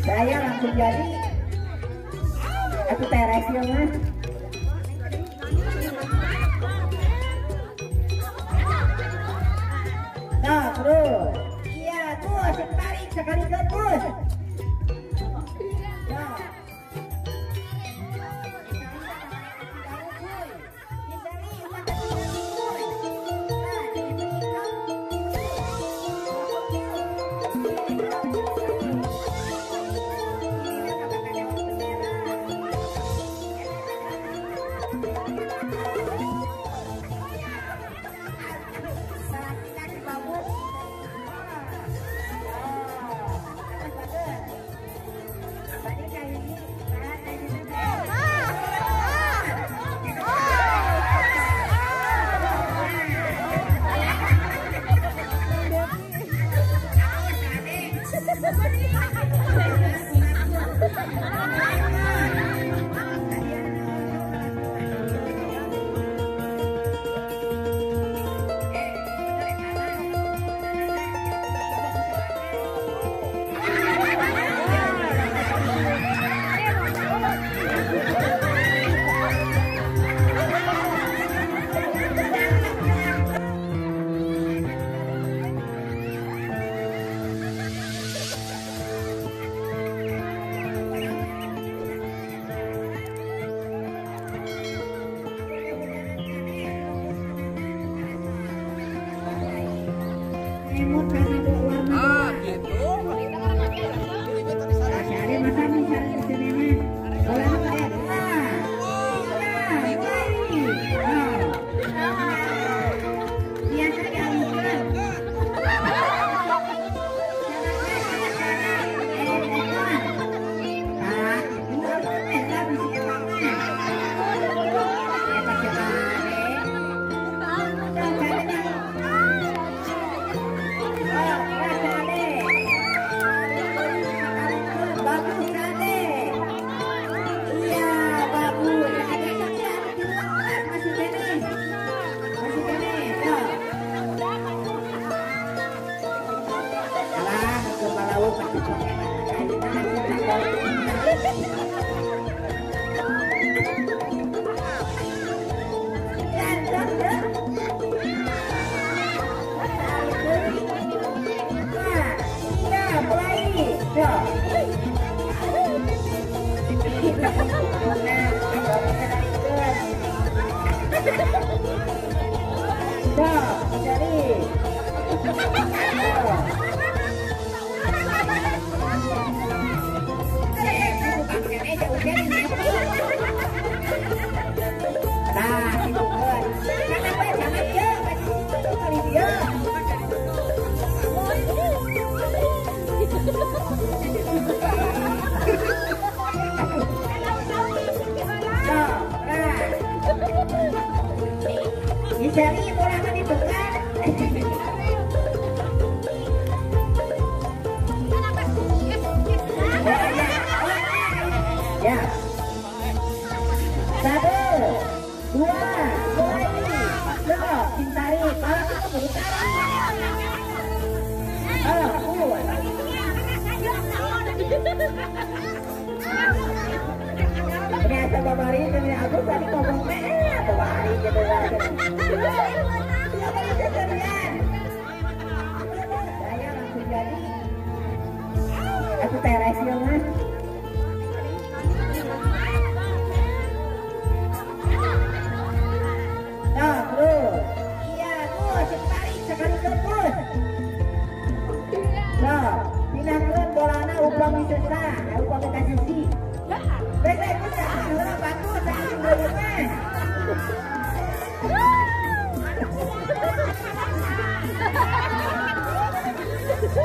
saya langsung jadi. Aku teres mas, nah terus. Iya tuh sekali sekali terus. Gracias. tambah bari ini aku tadi ngomong eh tambah bari gitu ya. Iya, gitu ya kan itu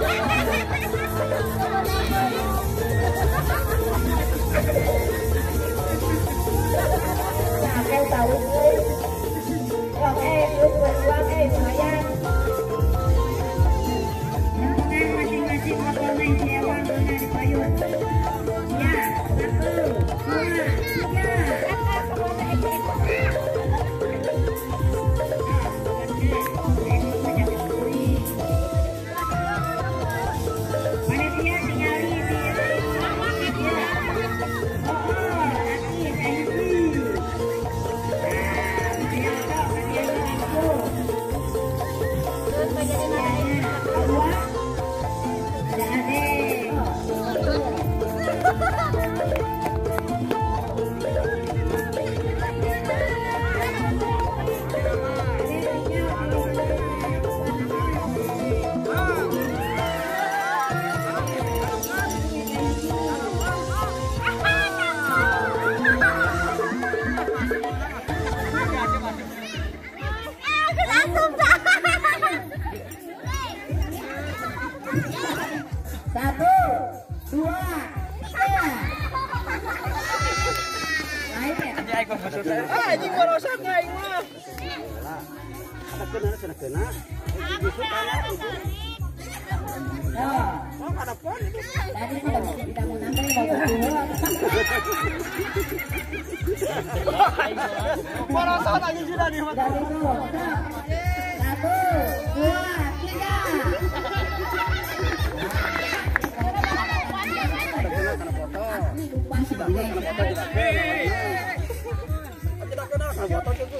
Yeah. Ah, nggak ini mah. Ada kena, sana kena. Oh, ada pon itu. tadi mau sudah satu, dua, tiga. Tidak kena,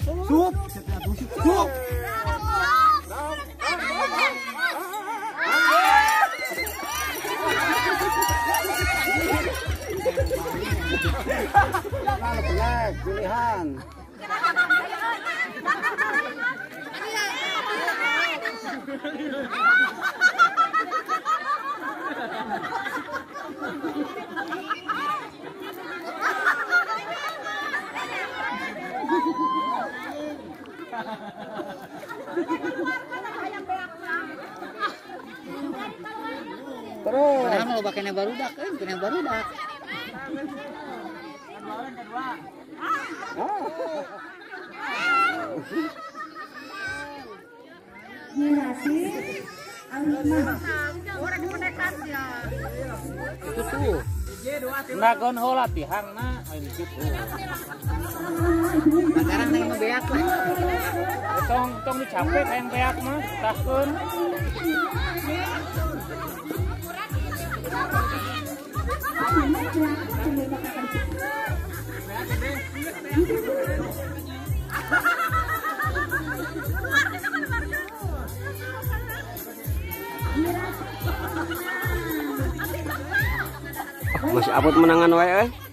kalau foto itu Terus. Padahal mau pakai yang baru dak, kan? Yang baru dak. Mirasi, itu nagon hola tihang na ayo gitu Sekarang neng beak lah. tong tong dicapek yang beak mah tahun Masih abot menangan wae.